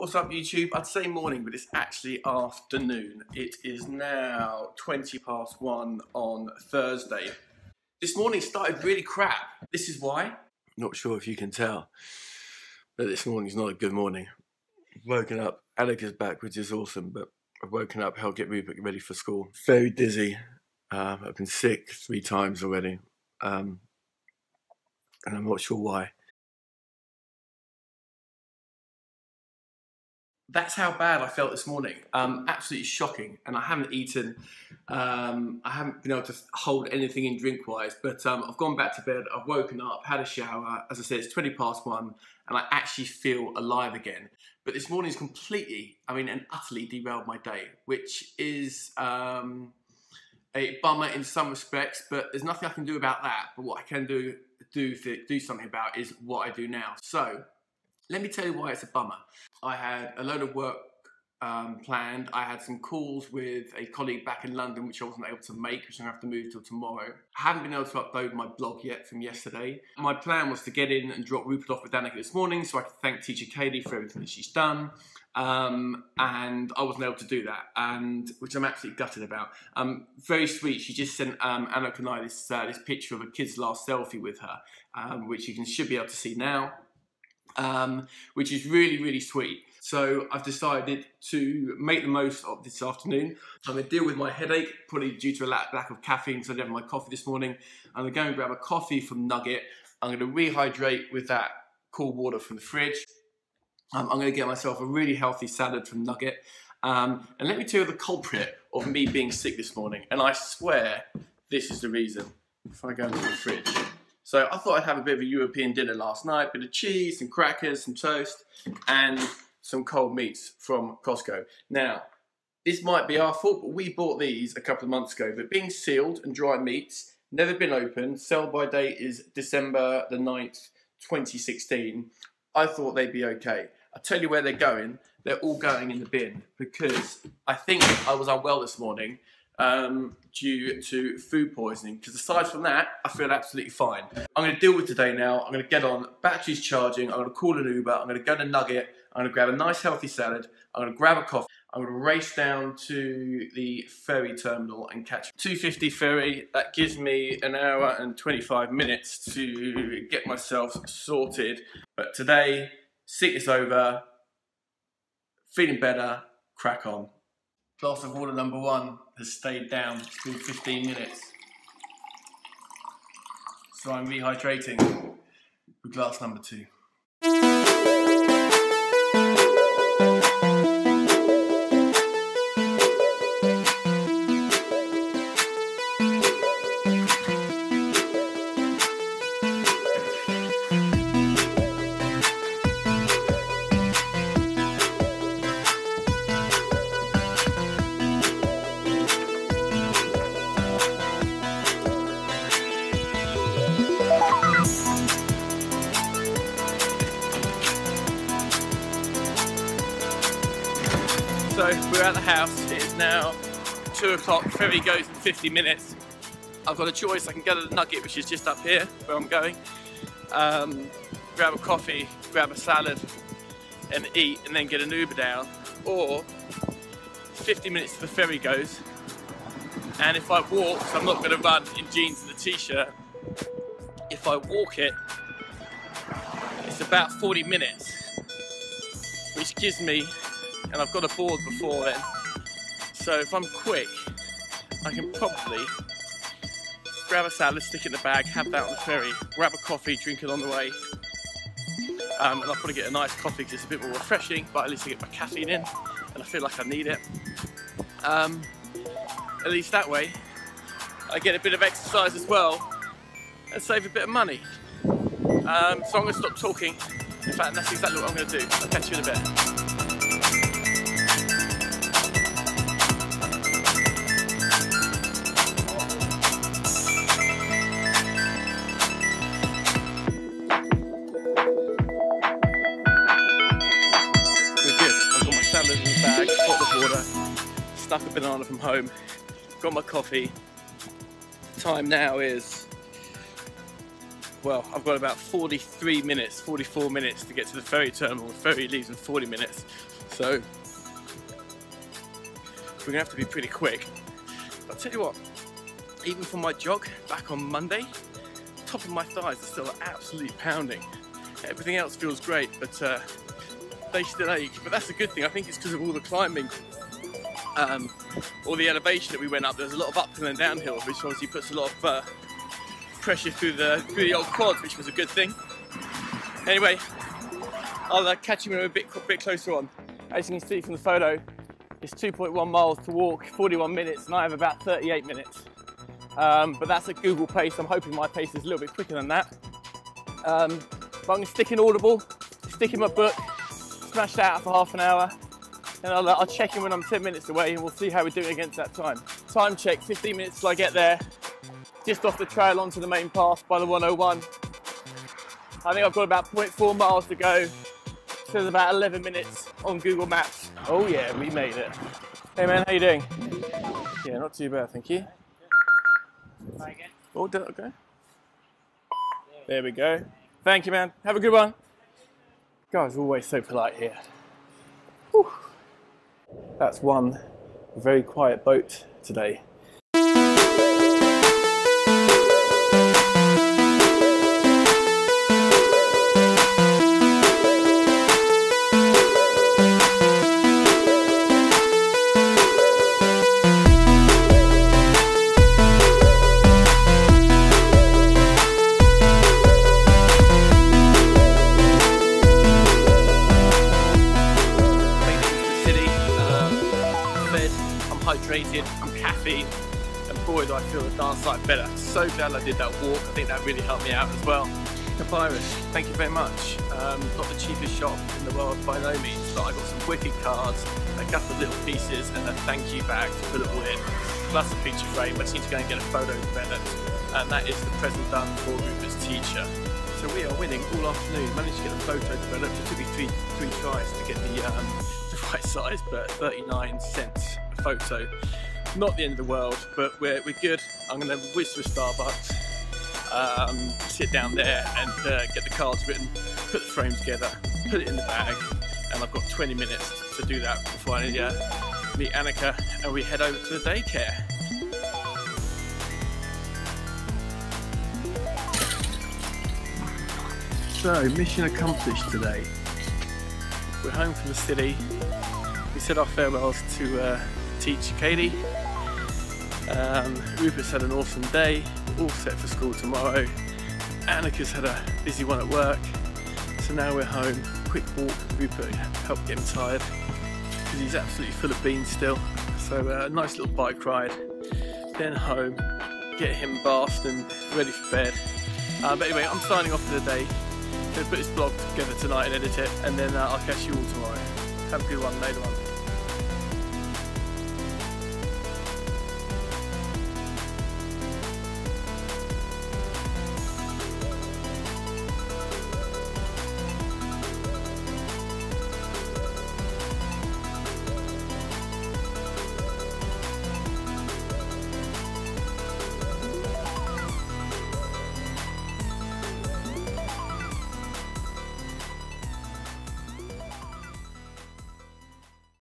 What's up YouTube? I'd say morning, but it's actually afternoon. It is now 20 past one on Thursday. This morning started really crap. This is why. Not sure if you can tell, but this morning's not a good morning. Woken up, Alec is back, which is awesome, but I've woken up, helped get Rupert ready for school. Very dizzy. Um, I've been sick three times already, um, and I'm not sure why. That's how bad I felt this morning. Um, absolutely shocking. And I haven't eaten, um, I haven't been able to hold anything in drink wise, but um, I've gone back to bed, I've woken up, had a shower. As I said, it's 20 past one, and I actually feel alive again. But this morning's completely, I mean, and utterly derailed my day, which is um, a bummer in some respects, but there's nothing I can do about that. But what I can do, do, do something about is what I do now. So, let me tell you why it's a bummer. I had a load of work um, planned. I had some calls with a colleague back in London, which I wasn't able to make, which I'm gonna have to move till tomorrow. I haven't been able to upload my blog yet from yesterday. My plan was to get in and drop Rupert off with Danica this morning so I could thank teacher Katie for everything that she's done. Um, and I wasn't able to do that, and which I'm absolutely gutted about. Um, very sweet. She just sent um, Anna and I this, uh, this picture of a kid's last selfie with her, um, which you can should be able to see now um, which is really, really sweet. So I've decided to make the most of this afternoon. I'm gonna deal with my headache, probably due to a lack of caffeine because I didn't have my coffee this morning. I'm gonna go and grab a coffee from Nugget. I'm gonna rehydrate with that cool water from the fridge. Um, I'm gonna get myself a really healthy salad from Nugget. Um, and let me tell you the culprit of me being sick this morning. And I swear this is the reason. If I go into the fridge. So I thought I'd have a bit of a European dinner last night, bit of cheese, some crackers, some toast, and some cold meats from Costco. Now, this might be our fault, but we bought these a couple of months ago. But being sealed and dry meats, never been opened, sell by date is December the 9th, 2016. I thought they'd be okay. I'll tell you where they're going. They're all going in the bin because I think I was unwell this morning um, due to food poisoning. Because aside from that, I feel absolutely fine. I'm going to deal with today now. I'm going to get on batteries charging. I'm going to call an Uber. I'm going to go to Nugget. I'm going to grab a nice healthy salad. I'm going to grab a coffee. I'm going to race down to the ferry terminal and catch 250 ferry. That gives me an hour and 25 minutes to get myself sorted. But today, sickness over, feeling better, crack on. Glass of water number one has stayed down. It's been 15 minutes. So I'm rehydrating with glass number two. We're at the house. It is now two o'clock. Ferry goes in 50 minutes. I've got a choice. I can go to the Nugget, which is just up here where I'm going. Um, grab a coffee, grab a salad, and eat, and then get an Uber down. Or 50 minutes to the ferry goes. And if I walk, so I'm not going to run in jeans and a t-shirt. If I walk it, it's about 40 minutes, which gives me and I've got a board before then. So if I'm quick, I can probably grab a salad, stick it in the bag, have that on the ferry, grab a coffee, drink it on the way. Um, and I'll probably get a nice coffee because it's a bit more refreshing, but at least I get my caffeine in and I feel like I need it. Um, at least that way, I get a bit of exercise as well and save a bit of money. Um, so I'm going to stop talking. In fact, that's exactly what I'm going to do. I'll catch you in a bit. Stuck a banana from home, got my coffee. Time now is well, I've got about 43 minutes, 44 minutes to get to the ferry terminal. The ferry leaves in 40 minutes. So we're gonna have to be pretty quick. But I'll tell you what, even for my jog back on Monday, top of my thighs are still absolutely pounding. Everything else feels great, but uh, they still ache. But that's a good thing. I think it's because of all the climbing, um, all the elevation that we went up. There's a lot of uphill and downhill, which obviously puts a lot of uh, pressure through the through the old quads, which was a good thing. Anyway, I'll uh, catch you when we're a bit, bit closer on. As you can see from the photo, it's 2.1 miles to walk, 41 minutes, and I have about 38 minutes. Um, but that's at Google pace. I'm hoping my pace is a little bit quicker than that. Um, but I'm going to stick in Audible, stick in my book, smash that out for half an hour, and I'll, I'll check in when I'm 10 minutes away, and we'll see how we're doing against that time. Time check, 15 minutes till I get there, just off the trail onto the main path by the 101. I think I've got about 0.4 miles to go. So there's about 11 minutes on Google Maps. Oh yeah, we made it. Hey man, how you doing? Yeah, not too bad, thank you. Again. Oh, okay. There we go. Thank you, man. Have a good one. Guys, always so polite here. Whew. That's one very quiet boat today. I feel the dance site better. So glad I did that walk, I think that really helped me out as well. Papyrus, thank you very much. Um, not the cheapest shop in the world by no means, but I got some wicked cards, a couple of little pieces, and a thank you bag to put it all in, plus a picture frame. I need to go and get a photo developed, and that is the present done for Rupert's teacher. So we are winning all afternoon. Managed to get a photo developed. It took me three three tries to get the um, the right size, but 39 cents a photo. Not the end of the world, but we're we're good. I'm gonna whiz to Starbucks um, sit down there and uh, get the cards written, put the frame together, put it in the bag, and I've got 20 minutes to do that before I uh, meet Annika and we head over to the daycare. So, mission accomplished today. We're home from the city. We said our farewells to uh, teacher Katie um, Rupert's had an awesome day, all set for school tomorrow. Annika's had a busy one at work, so now we're home. Quick walk, Rupert helped get him tired because he's absolutely full of beans still. So a uh, nice little bike ride, then home, get him bathed and ready for bed. Uh, but anyway, I'm signing off for the day. Gonna put this vlog together tonight and edit it, and then uh, I'll catch you all tomorrow. Have a good one later on.